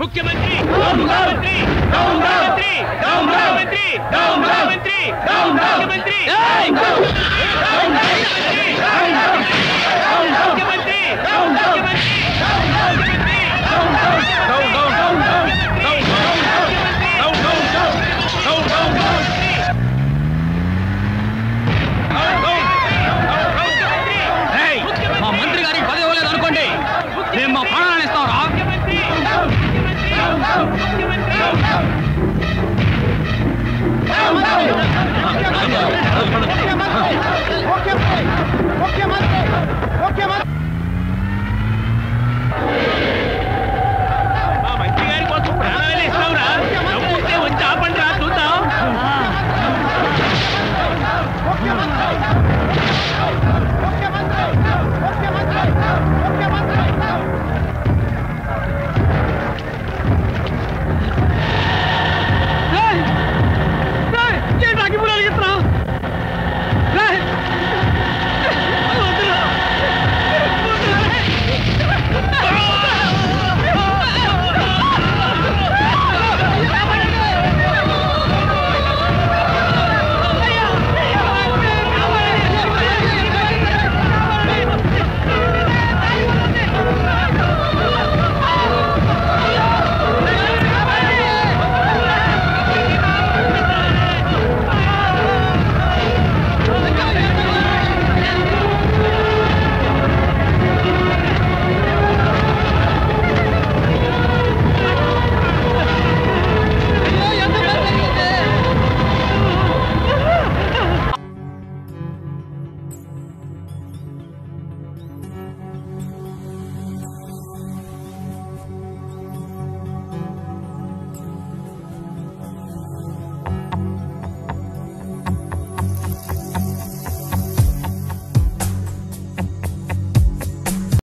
मुख्यमंत्री